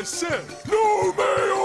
I said. No, man!